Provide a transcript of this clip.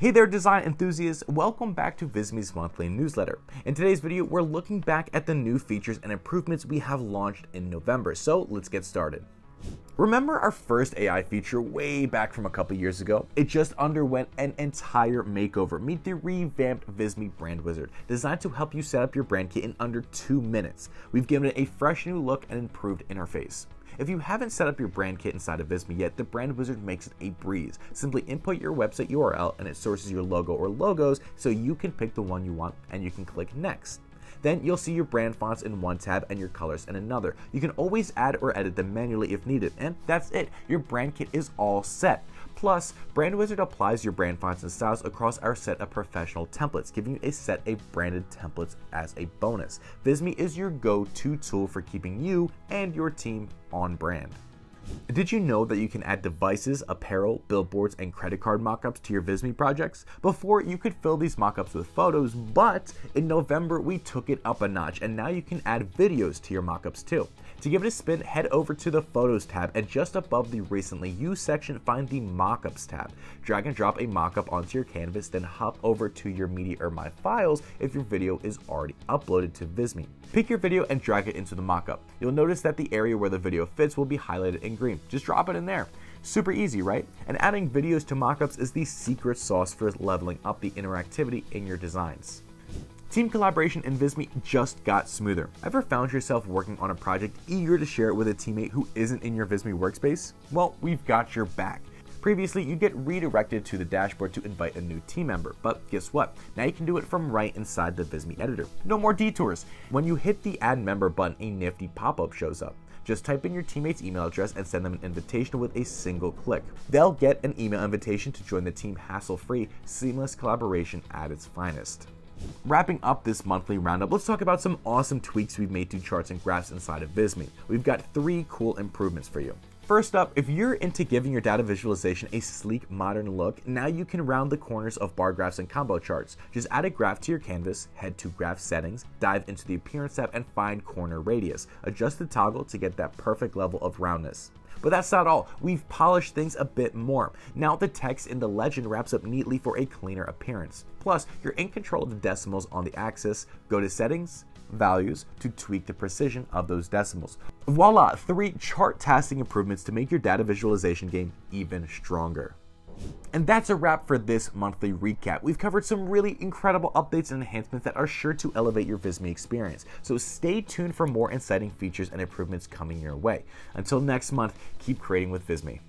Hey there design enthusiasts, welcome back to Visme's monthly newsletter. In today's video, we're looking back at the new features and improvements we have launched in November, so let's get started. Remember our first AI feature way back from a couple years ago? It just underwent an entire makeover. Meet the revamped Visme Brand Wizard, designed to help you set up your brand kit in under two minutes. We've given it a fresh new look and improved interface. If you haven't set up your brand kit inside of Visme yet, the Brand Wizard makes it a breeze. Simply input your website URL and it sources your logo or logos so you can pick the one you want and you can click next. Then you'll see your brand fonts in one tab and your colors in another. You can always add or edit them manually if needed, and that's it. Your brand kit is all set. Plus, Brand Wizard applies your brand fonts and styles across our set of professional templates, giving you a set of branded templates as a bonus. Visme is your go-to tool for keeping you and your team on brand. Did you know that you can add devices, apparel, billboards, and credit card mockups to your Visme projects? Before, you could fill these mockups with photos, but in November, we took it up a notch, and now you can add videos to your mockups too. To give it a spin, head over to the Photos tab, and just above the Recently Used section, find the Mockups tab. Drag and drop a mockup onto your canvas, then hop over to your Media or My Files if your video is already uploaded to Visme. Pick your video and drag it into the mockup. You'll notice that the area where the video fits will be highlighted in green. Just drop it in there. Super easy, right? And adding videos to mockups is the secret sauce for leveling up the interactivity in your designs. Team collaboration in Visme just got smoother. Ever found yourself working on a project eager to share it with a teammate who isn't in your Visme workspace? Well, we've got your back. Previously, you'd get redirected to the dashboard to invite a new team member, but guess what? Now you can do it from right inside the Visme editor. No more detours. When you hit the add member button, a nifty pop-up shows up. Just type in your teammate's email address and send them an invitation with a single click. They'll get an email invitation to join the team hassle-free, seamless collaboration at its finest. Wrapping up this monthly roundup, let's talk about some awesome tweaks we've made to charts and graphs inside of Visme. We've got three cool improvements for you. First up, if you're into giving your data visualization a sleek, modern look, now you can round the corners of bar graphs and combo charts. Just add a graph to your canvas, head to Graph Settings, dive into the Appearance tab, and find Corner Radius. Adjust the toggle to get that perfect level of roundness. But that's not all. We've polished things a bit more. Now the text in the legend wraps up neatly for a cleaner appearance. Plus, you're in control of the decimals on the axis. Go to Settings, values to tweak the precision of those decimals. Voila, three chart-tasking improvements to make your data visualization game even stronger. And that's a wrap for this monthly recap. We've covered some really incredible updates and enhancements that are sure to elevate your Visme experience. So stay tuned for more exciting features and improvements coming your way. Until next month, keep creating with Visme.